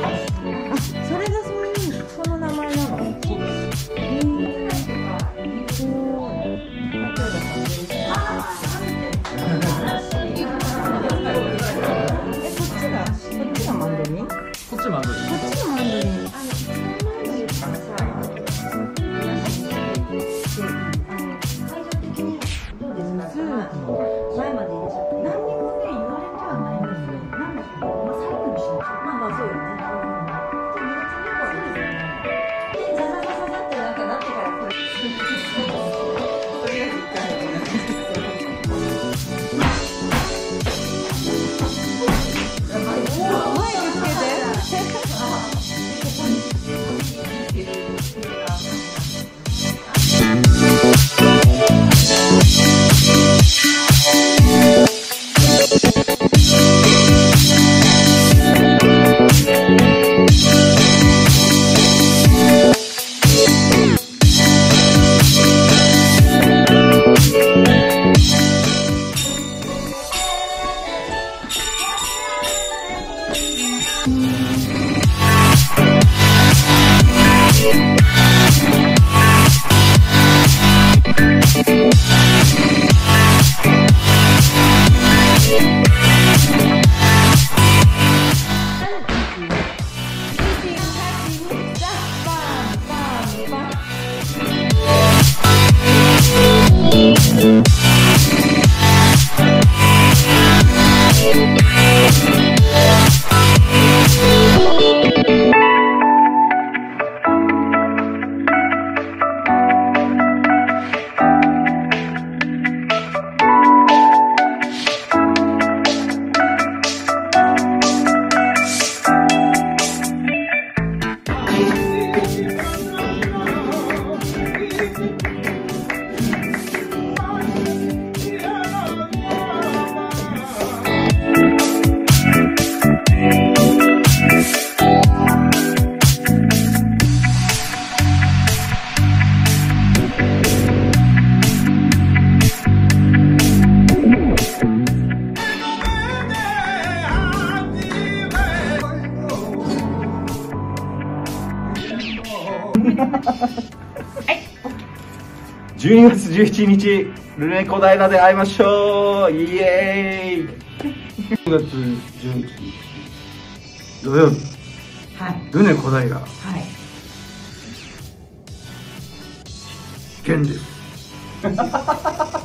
あそれがそういうその名前なのえ、こっちがこっちがマンドリン？こっちマンドリン。12月17日ルネ小平で会いましょう。イエーイ。12月11日。土曜日。はい。ルネ小平はい。現です